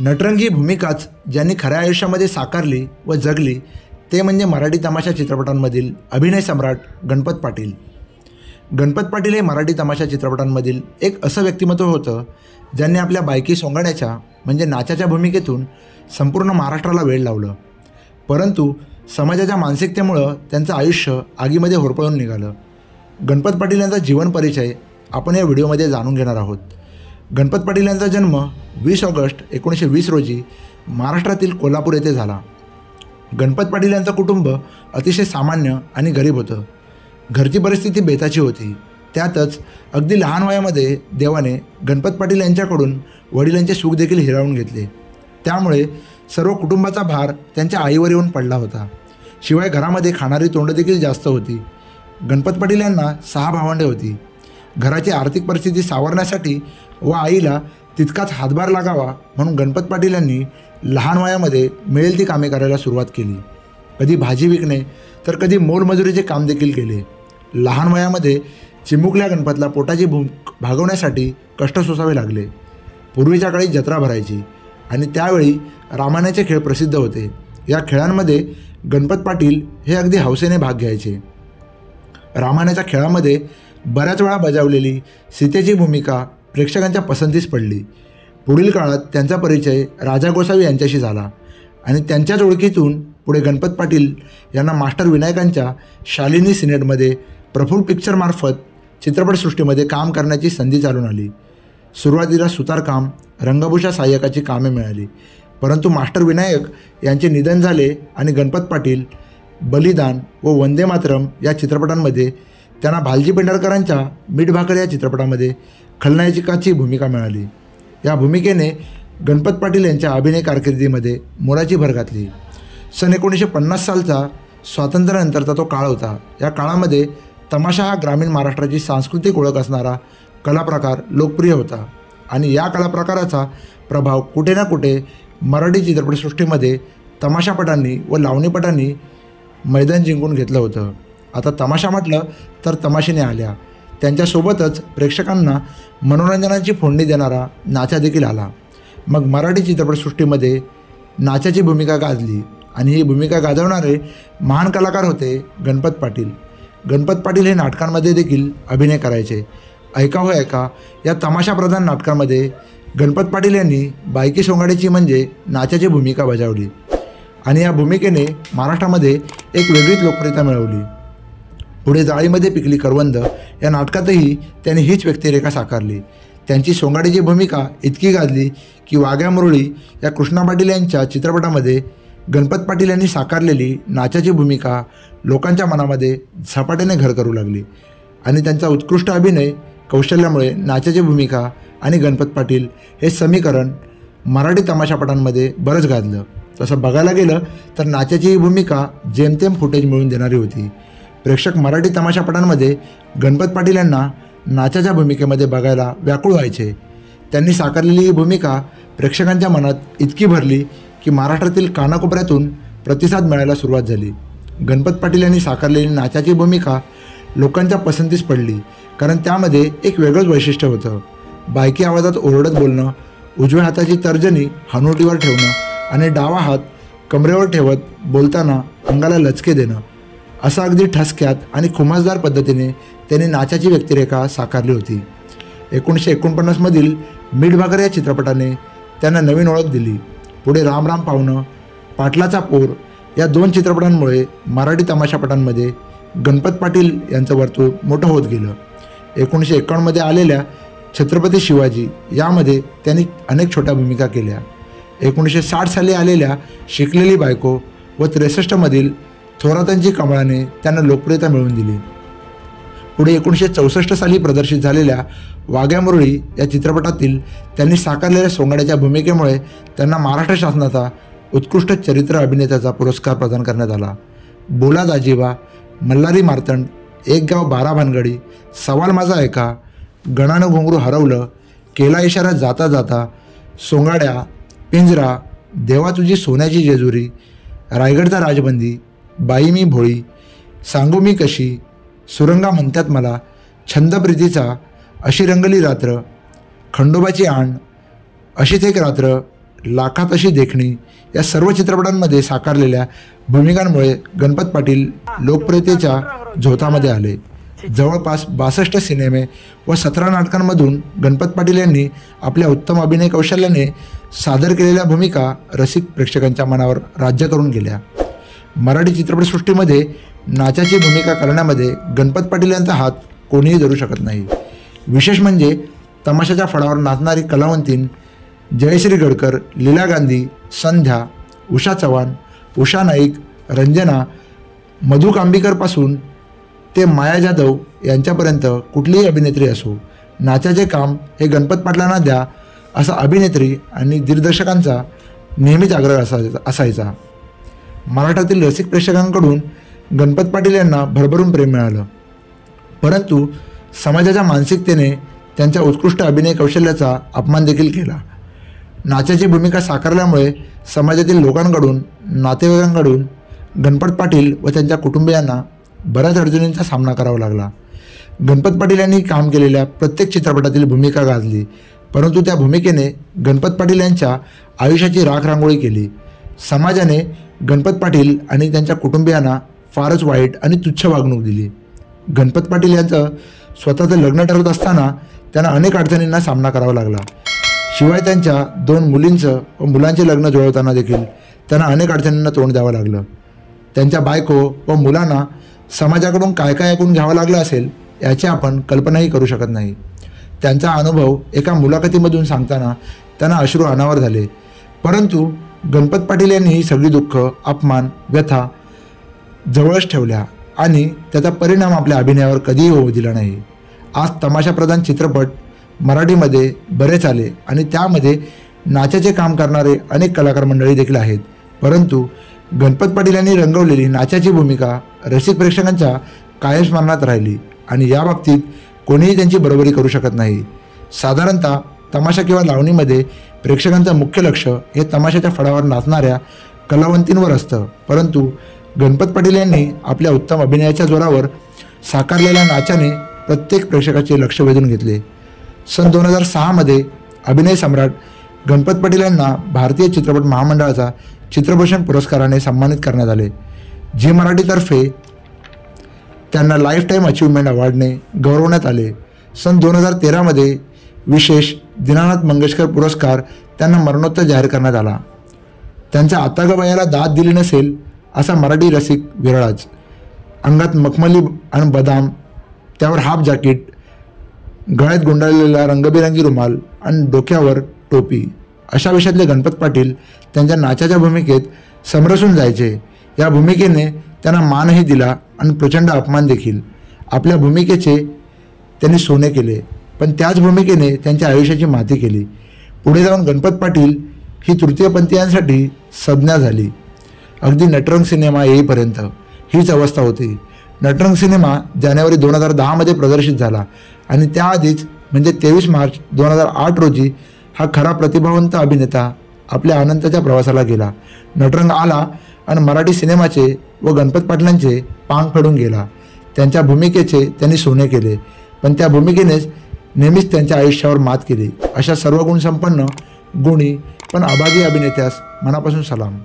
नटरंगी भूमिकाच ज्यांनी खऱ्या आयुष्यामध्ये साकारली व जगली ते म्हणजे मराठी तमाशा चित्रपटांमधील अभिनय सम्राट गणपत पाटील. गणपत पाटील हे मराठी तमाशा चित्रपटांमधील एक असं व्यक्तिमत्व होतं ज्यांनी आपल्या बायकी सोंगाण्याच्या म्हणजे नाचाच्या भूमिकेतून संपूर्ण महाराष्ट्राला वेळ लावलं. परंतु समाजाच्या मानसिकतेमुळं त्यांचं आयुष्य आगीमध्ये होरपळून निघालं. गणपत पाटील यांचा जीवन परिचय आपण या व्हिडिओमध्ये जाणून घेणार आहोत. गणपत पाटील यांचा जन्म वीस ऑगस्ट एकोणीसशे वीस रोजी महाराष्ट्रातील कोल्हापूर येथे झाला. गणपत पाटील यांचं कुटुंब अतिशय सामान्य आणि गरीब होतं. घरची परिस्थिती बेताची होती. त्यातच अगदी लहान वयामध्ये देवाने गणपत पाटील यांच्याकडून वडिलांचे सुख देखील हिरावून घेतले. त्यामुळे सर्व कुटुंबाचा भार त्यांच्या आईवर येऊन पडला होता. शिवाय घरामध्ये खाणारी तोंड देखील जास्त होती. गणपत पाटील यांना सहा भावंडे होती. घराची आर्थिक परिस्थिती सावरण्यासाठी व आईला तितकाच हातभार लागावा म्हणून गणपत पाटील यांनी लहान वयामध्ये मिळेल ती कामे करायला सुरुवात केली. कधी भाजी विकणे तर कधी मोलमजुरीचे काम देखील केले. लहान वयामध्ये चिमुकल्या गणपतला पोटाची भूक भागवण्यासाठी कष्ट सोसावे लागले. पूर्वीच्या काळी जत्रा भरायची आणि त्यावेळी रामायणाचे खेळ प्रसिद्ध होते. या खेळांमध्ये गणपत पाटील हे अगदी हौसेने भाग घ्यायचे. रामायणाच्या खेळामध्ये बऱ्याच वेळा बजावलेली सीतेची भूमिका प्रेक्षकांच्या पसंतीस पडली. पुढील काळात त्यांचा परिचय राजा गोसावी यांच्याशी झाला आणि त्यांच्याच ओळखीतून पुढे गणपत पाटील यांना मास्टर विनायकांच्या शालिनी सिनेटमध्ये प्रफुल्ल पिक्चरमार्फत चित्रपटसृष्टीमध्ये काम करण्याची संधी चालून आली. सुरुवातीला सुतारकाम रंगभूषा सहाय्यकाची कामे मिळाली. परंतु मास्टर विनायक यांचे निधन झाले आणि गणपत पाटील बलिदान व वंदे मातरम या चित्रपटांमध्ये त्यांना भालजी पेंढारकरांच्या मीठ भाकर या चित्रपटामध्ये खलनायिकाची भूमिका मिळाली. या भूमिकेने गणपत पाटील यांच्या अभिनय कारकिर्दीमध्ये मोलाची भर घातली. सन एकोणीसशे पन्नास सालचा स्वातंत्र्यानंतरचा तो काळ होता. या काळामध्ये तमाशा हा ग्रामीण महाराष्ट्राची सांस्कृतिक ओळख असणारा कलाप्रकार लोकप्रिय होता आणि या कलाप्रकाराचा प्रभाव कुठे ना कुठे मराठी चित्रपटसृष्टीमध्ये तमाशापटांनी व लावणीपटांनी मैदान जिंकून घेतलं होतं. आता तमाशा म्हटलं तर तमाशेने आल्या. त्यांच्यासोबतच प्रेक्षकांना मनोरंजनाची फोडणी देणारा नाचा देखील आला. मग मराठी चित्रपटसृष्टीमध्ये नाचाची भूमिका गाजली आणि ही भूमिका गाजवणारे महान कलाकार होते गणपत पाटील. गणपत पाटील हे नाटकांमध्ये देखील अभिनय करायचे. ऐका हो ऐका या तमाशाप्रधान नाटकामध्ये गणपत पाटील यांनी बायकी सोंगाडीची म्हणजे नाचाची भूमिका बजावली. आणि या भूमिकेने महाराष्ट्रामध्ये एक वेगळीच लोकप्रियता मिळवली. पुढे जाळीमध्ये पिकली करवंद या नाटकातही त्यांनी हीच व्यक्तिरेखा साकारली. त्यांची सोंगाडीची भूमिका इतकी गाजली की वाघ्या मुरळी या कृष्णा पाटील यांच्या चित्रपटामध्ये गणपत पाटील यांनी साकारलेली नाचाची भूमिका लोकांच्या मनामध्ये झपाट्याने घर करू लागली आणि त्यांचा उत्कृष्ट अभिनय कौशल्यामुळे नाचाची भूमिका आणि गणपत पाटील हे समीकरण मराठी तमाशापटांमध्ये बरंच गाजलं. तसं बघायला गेलं तर नाचाची ही भूमिका जेमतेम फुटेज मिळून देणारी होती. प्रेक्षक मराठी तमाशापटांमध्ये गणपत पाटील यांना नाचाच्या भूमिकेमध्ये बघायला व्याकुळ व्हायचे. त्यांनी साकारलेली ही भूमिका प्रेक्षकांच्या मनात इतकी भरली की महाराष्ट्रातील कानाकोपऱ्यातून प्रतिसाद मिळायला सुरुवात झाली. गणपत पाटील यांनी साकारलेली नाचाची भूमिका लोकांच्या पसंतीस पडली कारण त्यामध्ये एक वेगळंच वैशिष्ट्य होतं. बायकी आवाजात ओरडत बोलणं उजव्या हाताची तर्जनी हनुटीवर ठेवणं आणि डावा हात कमरेवर ठेवत बोलताना अंगाला लचके देणं. असा अगदी ठसक्यात आणि खुमासदार पद्धतीने त्यांनी नाचाची व्यक्तिरेखा साकारली होती. एकोणीसशे एकोणपन्नासमधील मिडभागर या चित्रपटाने त्यांना नवीन ओळख दिली. पुढे राम राम पाहुणं पाटलाचा पोर या दोन चित्रपटांमुळे मराठी तमाशापटांमध्ये गणपत पाटील यांचं वर्तुळ मोठं होत गेलं. एकोणीसशे एकावन्नमध्ये आलेल्या छत्रपती शिवाजी यामध्ये त्यांनी अनेक छोट्या भूमिका केल्या. एकोणीसशे साठ साली आलेल्या शिकलेली बायको व त्रेसष्टमधील थोरातांची कमळाने त्यांना लोकप्रियता मिळवून दिली. पुढे एकोणीसशे चौसष्ट साली प्रदर्शित झालेल्या वाघ्यामुरळी या चित्रपटातील त्यांनी साकारलेल्या सोंगाड्याच्या भूमिकेमुळे त्यांना महाराष्ट्र शासनाचा उत्कृष्ट चरित्र अभिनेत्याचा पुरस्कार प्रदान करण्यात आला. बोला दाजीबा मल्हारी मार्तंड एक गाव बारा भानगडी सवाल माझा ऐका गणानं घोंगरू हरवलं केला इशारा जाता जाता सोंगाड्या पिंजरा देवा तुझी सोन्याची जेजुरी रायगडचा राजबंदी बाई मी भोळी सांगू मी कशी सुरंगा म्हणतात मला छंदप्रीतीचा अशी रंगली रात्र खंडोबाची आण अशीच एक रात्र लाखात अशी देखणी या सर्व चित्रपटांमध्ये साकारलेल्या भूमिकांमुळे गणपत पाटील लोकप्रियतेच्या झोतामध्ये आले. जवळपास बासष्ट सिनेमे व सतरा नाटकांमधून गणपत पाटील यांनी आपल्या उत्तम अभिनय कौशल्याने सादर केलेल्या भूमिका रसिक प्रेक्षकांच्या मनावर राज्य करून गेल्या. मराठी चित्रपटसृष्टीमध्ये नाचाची भूमिका करण्यामध्ये गणपत पाटील यांचा हात कोणीही धरू शकत नाही. विशेष म्हणजे तमाशाच्या फळावर नाचणारी कलावंतीन जयश्री गडकर लीला गांधी संध्या उषा चव्हाण उषा नाईक रंजना मधु कांबीकरपासून ते माया जाधव यांच्यापर्यंत कुठलीही अभिनेत्री असो नाचाचे काम हे गणपत पाटलांना द्या असा अभिनेत्री आणि दिग्दर्शकांचा नेहमीच आग्रह असायचा असायचा. मराठातील रसिक प्रेक्षकांकडून गणपत पाटील यांना भरभरून प्रेम मिळालं. परंतु समाजाच्या मानसिकतेने त्यांच्या उत्कृष्ट अभिनय कौशल्याचा अपमान देखील केला. नाचाची भूमिका साकारल्यामुळे समाजातील लोकांकडून नातेवाईकांकडून गणपत पाटील व त्यांच्या कुटुंबियांना बऱ्याच अडचणींचा सामना करावा लागला. गणपत पाटील यांनी काम केलेल्या प्रत्येक चित्रपटातील भूमिका गाजली. परंतु त्या भूमिकेने गणपत पाटील यांच्या आयुष्याची राख रांगोळी केली. समाजाने गणपत पाटील आणि त्यांच्या कुटुंबियांना फारच वाईट आणि तुच्छ वागणूक दिली. गणपत पाटील यांचं स्वतःचं लग्न ठरत असताना त्यांना अनेक अडचणींना सामना करावा लागला. शिवाय त्यांच्या दोन मुलींचं व मुलांचे लग्न जुळवताना देखील त्यांना अनेक अडचणींना तोंड द्यावं लागलं. त्यांच्या बायको व मुलांना समाजाकडून काय काय ऐकून घ्यावं लागलं असेल याची आपण कल्पनाही करू शकत नाही. त्यांचा अनुभव एका मुलाखतीमधून सांगताना त्यांना अश्रू अनावर झाले. परंतु गणपत पाटील यांनी ही सगळी दुःख अपमान व्यथा जवळच ठेवल्या आणि त्याचा परिणाम आपल्या अभिनयावर कधीही होऊ दिला नाही. आज तमाशाप्रधान चित्रपट मराठीमध्ये बरेच आले आणि त्यामध्ये नाचाचे काम करणारे अनेक कलाकार मंडळी देखील आहेत. परंतु गणपत पाटील यांनी रंगवलेली नाचाची भूमिका रसिक प्रेक्षकांच्या कायम स्मरणात राहिली आणि या बाबतीत कोणीही त्यांची बरोबरी करू शकत नाही. साधारणतः तमाशा किंवा लावणीमध्ये प्रेक्षकांचं मुख्य लक्ष हे तमाशाच्या फळावर नाचणाऱ्या कलावंतींवर असतं. परंतु गणपत पाटील यांनी आपल्या उत्तम अभिनयाच्या जोरावर साकारलेल्या नाचाने प्रत्येक प्रेक्षकाचे लक्ष वेधून घेतले. सन दोन हजार सहामध्ये अभिनय सम्राट गणपत पाटील यांना भारतीय चित्रपट महामंडळाचा चित्रभूषण पुरस्काराने सन्मानित करण्यात आले. झी मराठीतर्फे त्यांना लाईफ टाईम अचीवमेंट अवॉर्डने गौरवण्यात आले. सन दोन हजार तेरामध्ये विशेष दीनानाथ मंगेशकर पुरस्कार त्यांना मरणोत्तर जाहीर करण्यात आला. त्यांच्या आतागवयाला दाद दिली नसेल असा मराठी रसिक विरळाच. अंगात मखमली आणि बदाम त्यावर हाफ जॅकेट गळ्यात गुंडाळलेला रंगबिरंगी रुमाल आणि डोक्यावर टोपी. अशा विषयातले गणपत पाटील त्यांच्या नाचाच्या भूमिकेत समरसून जायचे. या भूमिकेने त्यांना मानही दिला आणि प्रचंड अपमान देखील. आपल्या भूमिकेचे त्यांनी सोने केले पण त्याच भूमिकेने त्यांच्या आयुष्याची माती केली. पुढे जाऊन गणपत पाटील ही तृतीयपंथीयांसाठी संज्ञा झाली. अगदी नटरंग सिनेमा येईपर्यंत हीच अवस्था होती. नटरंग सिनेमा जानेवारी दोन हजार दहामध्ये प्रदर्शित झाला आणि त्याआधीच म्हणजे तेवीस मार्च दोन हजार आठ रोजी हा खरा प्रतिभावंत अभिनेता आपल्या आनंदाच्या प्रवासाला गेला. नटरंग आला आणि मराठी सिनेमाचे व गणपत पाटलांचे पांग फडून गेला. त्यांच्या भूमिकेचे त्यांनी सोने केले. पण त्या भूमिकेनेच नेहमीच त्यांच्या आयुष्यावर मात केली. अशा सर्व गुणसंपन्न गुणी पण अभागी अभिनेत्यास मनापासून सलाम.